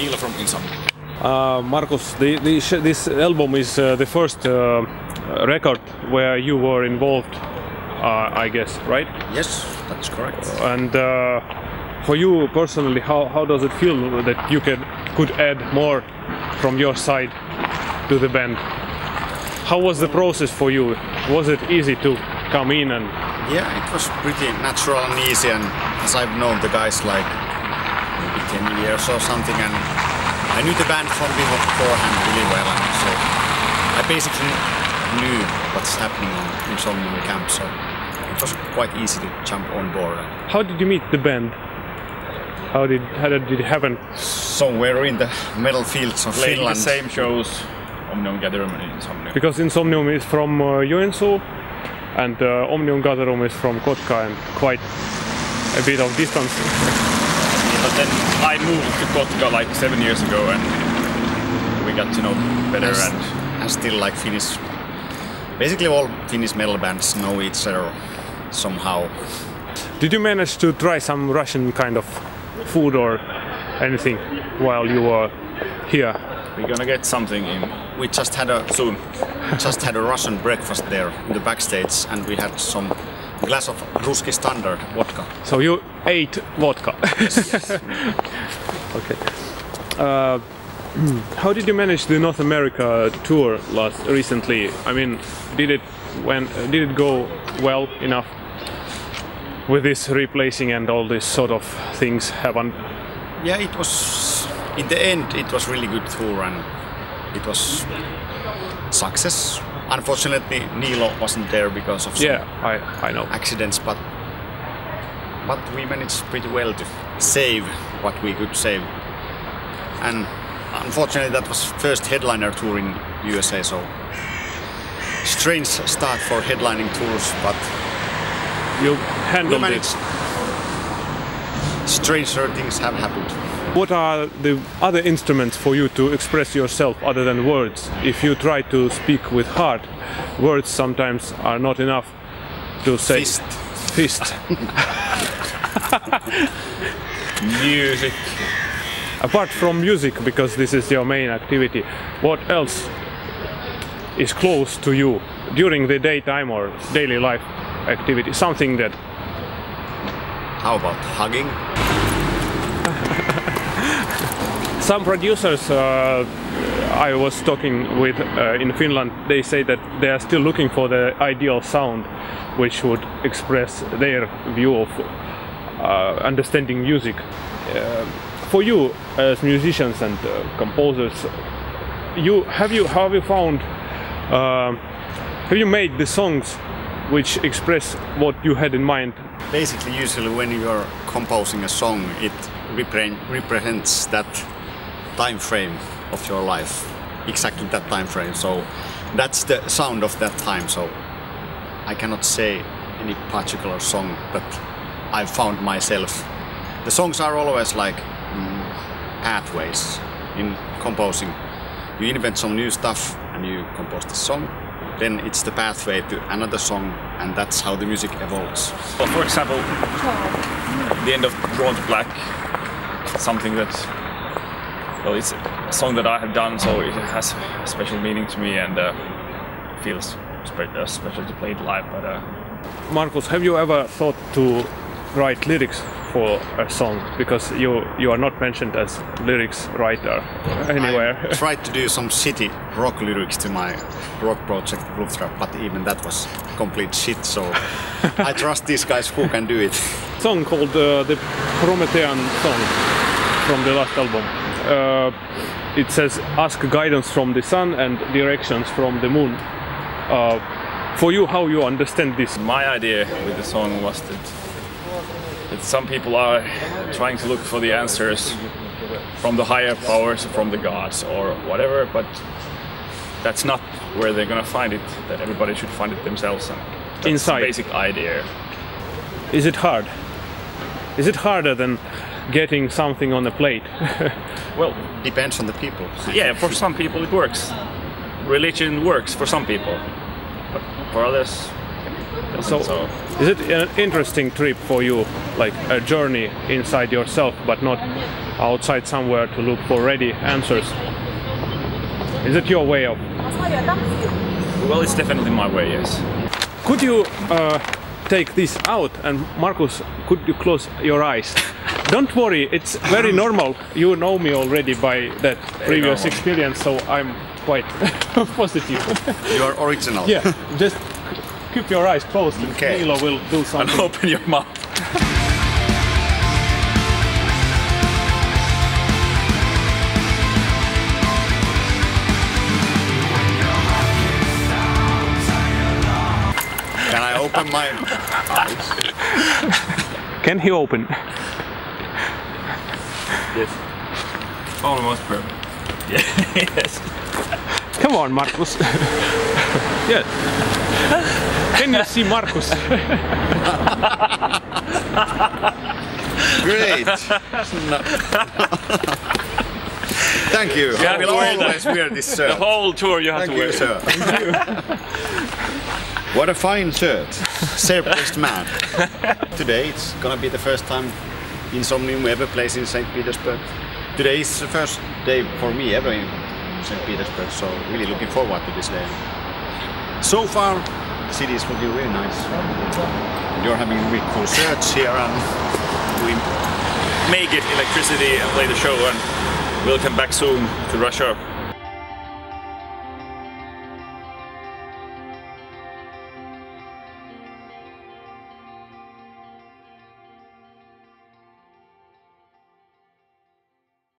Niilo from Insomnium. Uh, the, the this album is uh, the first uh, record where you were involved, uh, I guess, right? Yes, that's correct. And uh, for you personally, how, how does it feel that you can could add more from your side to the band? How was the process for you? Was it easy to come in and Yeah, it was pretty natural and easy, and as I've known the guys like 10 years or something, and I knew the band from beforehand really well, and so I basically knew what's happening on Insomnium camp, so it was quite easy to jump on board. how did you meet the band? How did how did it happen? Somewhere in the metal fields of playing Finland. the same shows Omnium Gatherum and Insomnium. Because Insomnium is from uh, Joensuu and uh, Omnium Gatherum is from Kotka and quite a bit of distance. But then I moved to Kotka like seven years ago and we got to know better and, and and still like Finnish. Basically, all Finnish metal bands know each other somehow. Did you manage to try some Russian kind of food or anything while you were here? we're gonna get something in We just had a soon. just had a Russian breakfast there in the backstage, and we had some glass of Ruski Standard vodka. So you ate vodka. okay. Uh, how did you manage the North America tour last recently? I mean, did it when did it go well enough with this replacing and all this sort of things happen? Yeah, it was. In the end, it was really good tour, and it was success. Unfortunately, Niilo wasn't there because of some Yeah, I I know. accidents, but but we managed pretty well to save what we could save. And unfortunately, that was first headliner tour in USA, so strange start for headlining tours, but You we handled it. Stranger things have happened. What are the other instruments for you to express yourself other than words? If you try to speak with heart, words sometimes are not enough to say. Fist. Fist. Music. Apart from music, because this is your main activity, what else is close to you during the daytime or daily life activity? Something that How about hugging? Some producers uh, I was talking with uh, in Finland, they say that they are still looking for the ideal sound which would express their view of uh, understanding music. For you, as musicians and composers, you have you have you found uh, have you made the songs which express what you had in mind? Basically, usually when you're composing a song, it repre- represents that time frame of your life, exactly that time frame. So that's the sound of that time. So I cannot say any particular song, but I found myself. The songs are always like mm, pathways in composing. You invent some new stuff and you compose the song. Then it's the pathway to another song, and that's how the music evolves. Well, for example, the end of Drawn to Black, something that, well, it's a song that I have done, so it has a special meaning to me and uh, feels spe- uh, special to play it live. But uh, Markus, have you ever thought to write lyrics for a song? Because you you are not mentioned as lyrics writer anywhere. I tried to do some city rock lyrics to my rock project Blufftrap, but even that was complete shit. So I trust these guys who can do it. song called uh, the Promethean song from the last album. Uh, it says ask guidance from the sun and directions from the moon. Uh, for you, how you understand this? my idea with the song was that, that some people are trying to look for the answers from the higher powers, from the gods or whatever, but that's not where they're gonna find it. That everybody should find it themselves. And that's Inside. the basic idea. Is it hard? Is it harder than getting something on the plate? Well, Depends on the people. yeah, for some people it works. Religion works for some people, but for others, So, So is it an interesting trip for you, like a journey inside yourself, but not outside somewhere to look for ready answers? Is it your way of? well, it's definitely my way. Yes. Could you uh, take this out and Markus, could you close your eyes? Don't worry, it's very normal. You know me already by that previous experience, so I'm quite positive. You are original. yeah, just keep your eyes closed. and Okay. Milo will do And something. open your mouth. Can I open my eyes? Can he open? Yes. Almost perfect. yes. Come on, Markus. yes. Can you see Markus? Great. Thank you. I have will to wear that. always wear this shirt. The whole tour you have Thank to wear. you, sir. what a fine shirt. Self-dressed man. Today it's gonna be the first time Insomnium ever place in St. Petersburg. Today is the first day for me ever in St. Petersburg, so really looking forward to this day. So far, the city is looking really nice. You're having really cool shirts here and We make it electricity and play the show, and we'll come back soon to Russia